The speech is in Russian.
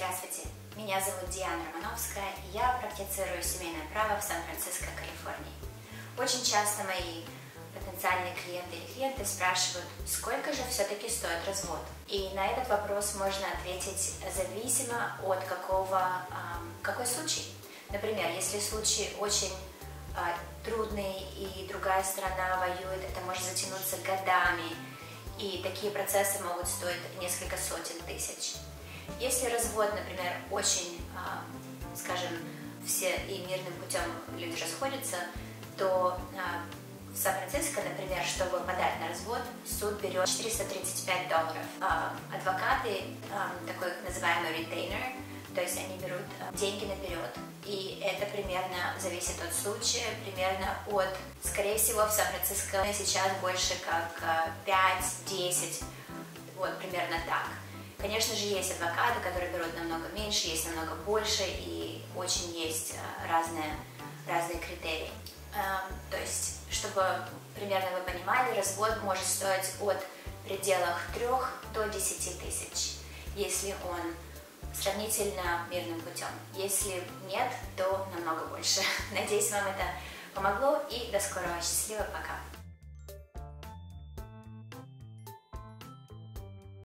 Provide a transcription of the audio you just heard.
Здравствуйте, меня зовут Диана Романовская, и я практицирую семейное право в Сан-Франциско, Калифорнии. Очень часто мои потенциальные клиенты и клиенты спрашивают, сколько же все-таки стоит развод. И на этот вопрос можно ответить зависимо от какого, какой случай. Например, если случай очень а, трудный и другая сторона воюет, это может затянуться годами, и такие процессы могут стоить несколько сотен тысяч. Если развод, например, очень, а, скажем, все и мирным путем люди расходятся, то а, в Сан-Франциско, например, чтобы подать на развод, суд берет 435 долларов. А адвокаты, такой называемый retainer, то есть они берут деньги наперед. И это примерно зависит от случая, примерно от, скорее всего, в Сан-Франциско сейчас больше как 5-10, вот примерно так. Конечно же, есть адвокаты, которые берут намного меньше, есть намного больше, и очень есть э, разные, разные критерии. Эм, то есть, чтобы примерно вы понимали, развод может стоить от пределах 3 до 10 тысяч, если он сравнительно мирным путем. Если нет, то намного больше. Надеюсь, вам это помогло, и до скорого. Счастливо, пока!